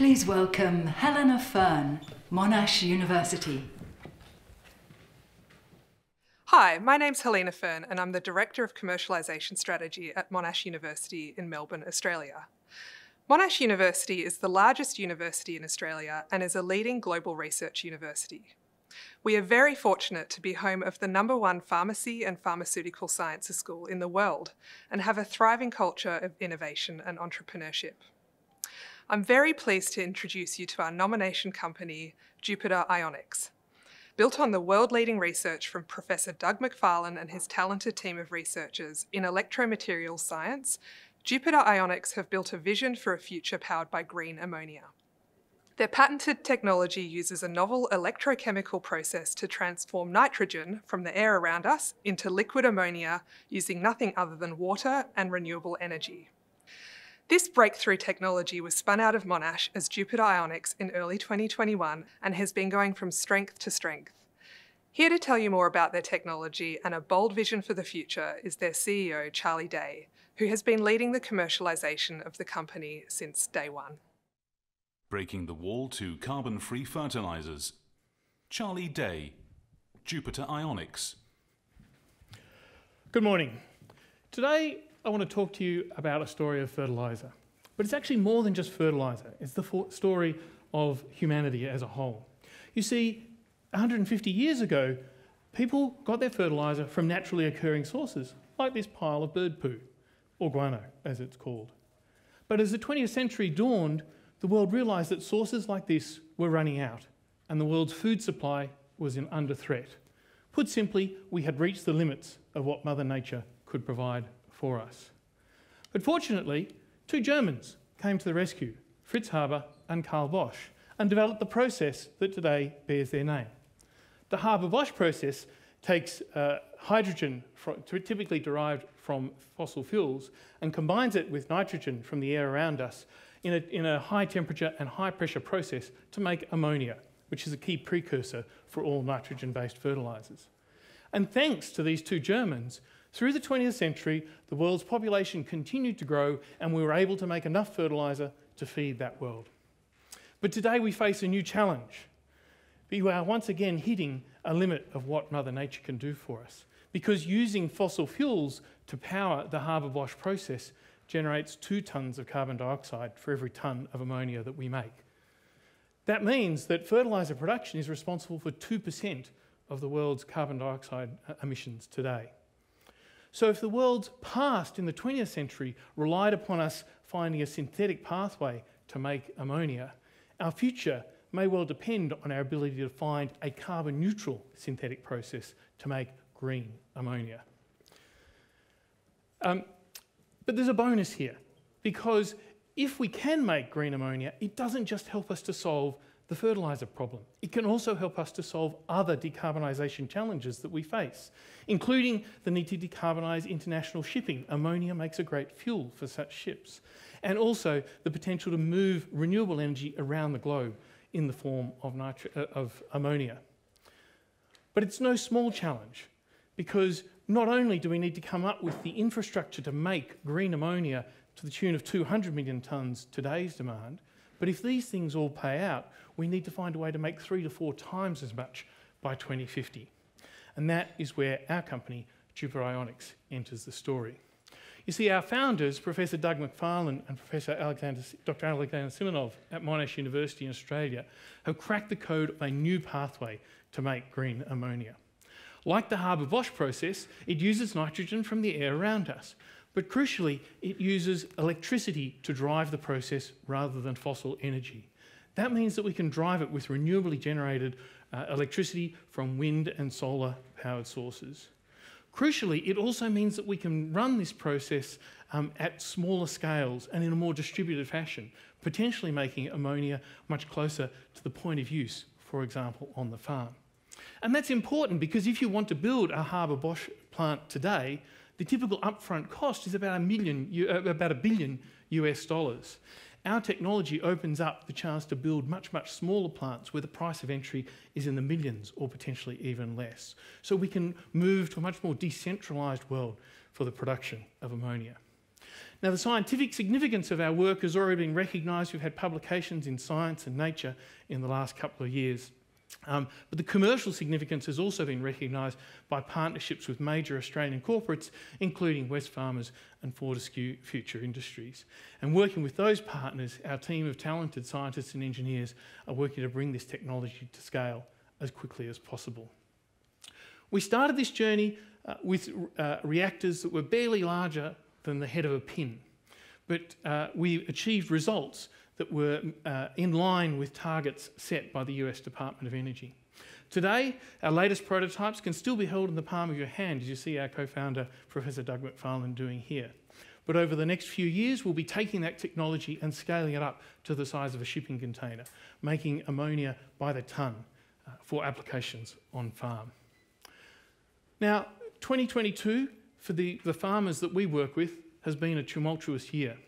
Please welcome Helena Fern, Monash University. Hi, my name's Helena Fern and I'm the Director of Commercialisation Strategy at Monash University in Melbourne, Australia. Monash University is the largest university in Australia and is a leading global research university. We are very fortunate to be home of the number one pharmacy and pharmaceutical sciences school in the world and have a thriving culture of innovation and entrepreneurship. I'm very pleased to introduce you to our nomination company, Jupiter Ionics. Built on the world-leading research from Professor Doug Macfarlane and his talented team of researchers in electromaterials science, Jupiter Ionics have built a vision for a future powered by green ammonia. Their patented technology uses a novel electrochemical process to transform nitrogen from the air around us into liquid ammonia using nothing other than water and renewable energy. This breakthrough technology was spun out of Monash as Jupiter Ionics in early 2021 and has been going from strength to strength. Here to tell you more about their technology and a bold vision for the future is their CEO, Charlie Day, who has been leading the commercialisation of the company since day one. Breaking the wall to carbon-free fertilizers. Charlie Day, Jupiter Ionics. Good morning. Today I want to talk to you about a story of fertilizer. But it's actually more than just fertilizer. It's the story of humanity as a whole. You see, 150 years ago, people got their fertilizer from naturally occurring sources, like this pile of bird poo or guano as it's called. But as the 20th century dawned, the world realised that sources like this were running out and the world's food supply was in under threat. Put simply, we had reached the limits of what Mother Nature could provide for us. But fortunately, two Germans came to the rescue, Fritz Haber and Carl Bosch, and developed the process that today bears their name. The Haber-Bosch process takes uh, hydrogen, typically derived from fossil fuels, and combines it with nitrogen from the air around us in a, in a high temperature and high pressure process to make ammonia, which is a key precursor for all nitrogen-based fertilisers. And thanks to these two Germans, through the 20th century, the world's population continued to grow and we were able to make enough fertiliser to feed that world. But today we face a new challenge. We are once again hitting a limit of what Mother Nature can do for us. Because using fossil fuels to power the Haber-Bosch process generates two tonnes of carbon dioxide for every tonne of ammonia that we make. That means that fertiliser production is responsible for 2% of the world's carbon dioxide uh, emissions today. So if the world's past in the 20th century relied upon us finding a synthetic pathway to make ammonia, our future may well depend on our ability to find a carbon neutral synthetic process to make green ammonia. Um, but there's a bonus here, because if we can make green ammonia, it doesn't just help us to solve the fertiliser problem. It can also help us to solve other decarbonisation challenges that we face, including the need to decarbonise international shipping. Ammonia makes a great fuel for such ships. And also the potential to move renewable energy around the globe in the form of, uh, of ammonia. But it's no small challenge because not only do we need to come up with the infrastructure to make green ammonia to the tune of 200 million tonnes today's demand, but if these things all pay out, we need to find a way to make three to four times as much by 2050. And that is where our company, Jupiter Ionics, enters the story. You see, our founders, Professor Doug Macfarlane and Professor Alexander, Dr. Alexander Simonov at Monash University in Australia, have cracked the code of a new pathway to make green ammonia. Like the Haber-Bosch process, it uses nitrogen from the air around us, but crucially, it uses electricity to drive the process rather than fossil energy. That means that we can drive it with renewably generated uh, electricity from wind and solar powered sources. Crucially, it also means that we can run this process um, at smaller scales and in a more distributed fashion, potentially making ammonia much closer to the point of use, for example, on the farm. And that's important because if you want to build a Haber-Bosch plant today, the typical upfront cost is about a million, uh, about a billion US dollars. Our technology opens up the chance to build much, much smaller plants where the price of entry is in the millions or potentially even less. So we can move to a much more decentralised world for the production of ammonia. Now, the scientific significance of our work has already been recognised. We've had publications in Science and Nature in the last couple of years. Um, but the commercial significance has also been recognised by partnerships with major Australian corporates, including Wesfarmers and Fortescue Future Industries. And working with those partners, our team of talented scientists and engineers are working to bring this technology to scale as quickly as possible. We started this journey uh, with uh, reactors that were barely larger than the head of a pin, but uh, we achieved results that were uh, in line with targets set by the US Department of Energy. Today, our latest prototypes can still be held in the palm of your hand, as you see our co founder, Professor Doug Macfarlane, doing here. But over the next few years, we'll be taking that technology and scaling it up to the size of a shipping container, making ammonia by the tonne uh, for applications on farm. Now, 2022, for the, the farmers that we work with, has been a tumultuous year.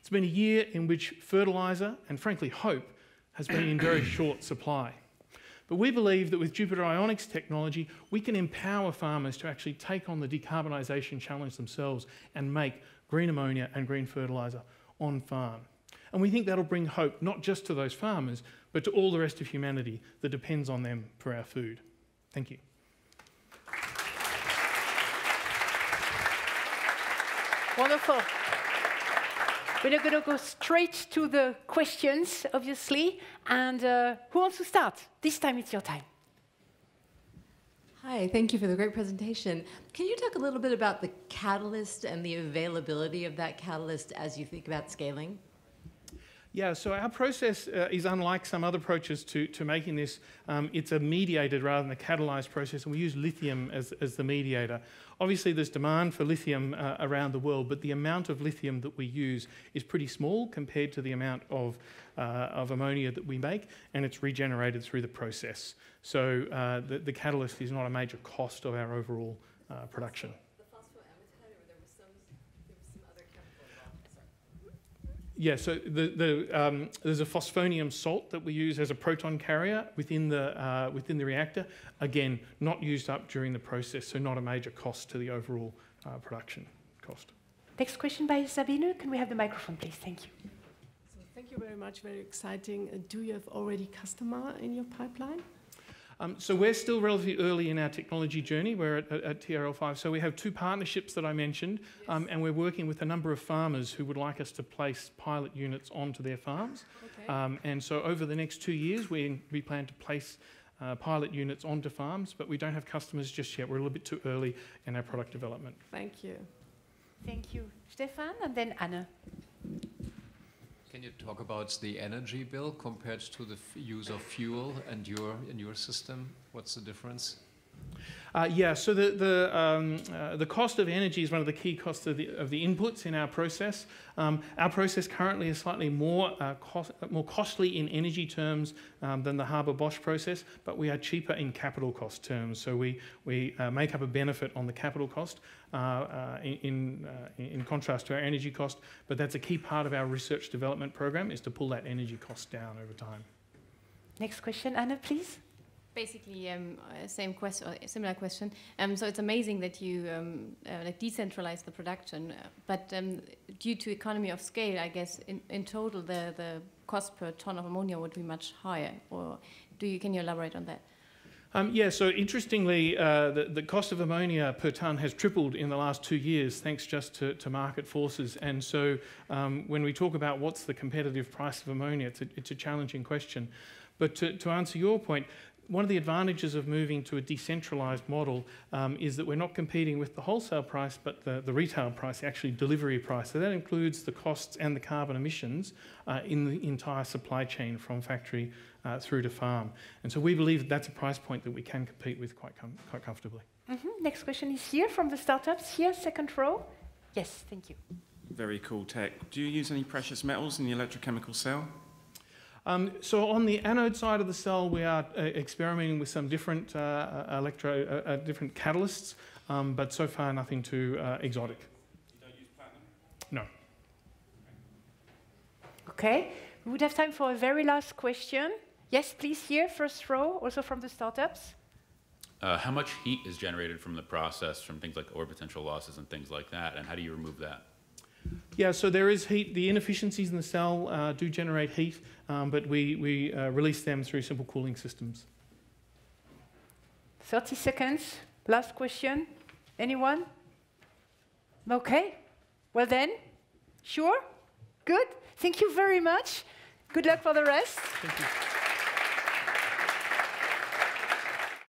It's been a year in which fertiliser and, frankly, hope has been in very short supply. But we believe that with Jupiter Ionics technology, we can empower farmers to actually take on the decarbonisation challenge themselves and make green ammonia and green fertiliser on farm. And we think that'll bring hope not just to those farmers, but to all the rest of humanity that depends on them for our food. Thank you. Wonderful. We're going to go straight to the questions, obviously. And uh, who wants to start? This time it's your time. Hi, thank you for the great presentation. Can you talk a little bit about the catalyst and the availability of that catalyst as you think about scaling? Yeah, so our process uh, is unlike some other approaches to, to making this. Um, it's a mediated rather than a catalyzed process, and we use lithium as, as the mediator. Obviously, there's demand for lithium uh, around the world, but the amount of lithium that we use is pretty small compared to the amount of, uh, of ammonia that we make, and it's regenerated through the process. So uh, the, the catalyst is not a major cost of our overall uh, production. Yeah, so the, the, um, there's a phosphonium salt that we use as a proton carrier within the, uh, within the reactor. Again, not used up during the process, so not a major cost to the overall uh, production cost. Next question by Sabine. Can we have the microphone, please? Thank you. So thank you very much. Very exciting. Uh, do you have already customer in your pipeline? Um, so we're still relatively early in our technology journey. We're at, at, at TRL5. So we have two partnerships that I mentioned, um, and we're working with a number of farmers who would like us to place pilot units onto their farms. Okay. Um, and so over the next two years, we, we plan to place uh, pilot units onto farms, but we don't have customers just yet. We're a little bit too early in our product development. Thank you. Thank you, Stefan, and then Anna. Can you talk about the energy bill compared to the use of fuel and your in your system? What's the difference? Uh, yeah, so the, the, um, uh, the cost of energy is one of the key costs of the, of the inputs in our process. Um, our process currently is slightly more, uh, cost, more costly in energy terms um, than the Haber-Bosch process, but we are cheaper in capital cost terms. So we, we uh, make up a benefit on the capital cost uh, uh, in, in contrast to our energy cost, but that's a key part of our research development program is to pull that energy cost down over time. Next question, Anna, please. Basically, um, uh, same question, uh, similar question. Um, so it's amazing that you um, uh, like decentralize the production, uh, but um, due to economy of scale, I guess in, in total the, the cost per ton of ammonia would be much higher. Or do you can you elaborate on that? Um, yeah, so interestingly, uh, the, the, cost of ammonia per tonne has tripled in the last two years, thanks just to, to market forces. And so, um, when we talk about what's the competitive price of ammonia, it's a, it's a challenging question. But to, to answer your point, one of the advantages of moving to a decentralized model um, is that we're not competing with the wholesale price, but the, the retail price, actually delivery price. So that includes the costs and the carbon emissions uh, in the entire supply chain from factory uh, through to farm. And so we believe that that's a price point that we can compete with quite, com quite comfortably. Mm -hmm. Next question is here from the startups. Here, second row. Yes, thank you. Very cool tech. Do you use any precious metals in the electrochemical cell? Um, so on the anode side of the cell, we are uh, experimenting with some different uh, uh electro, uh, uh, different catalysts, um, but so far nothing too uh, exotic. You don't use platinum? No. Okay, we would have time for a very last question. Yes, please, here, first row, also from the startups. how much heat is generated from the process from things like overpotential losses and things like that, and how do you remove that? Yeah, so there is heat. The inefficiencies in the cell uh, do generate heat, um, but we, we uh, release them through simple cooling systems. 30 seconds. Last question. Anyone? Okay. Well then, sure? Good. Thank you very much. Good luck for the rest. Thank you.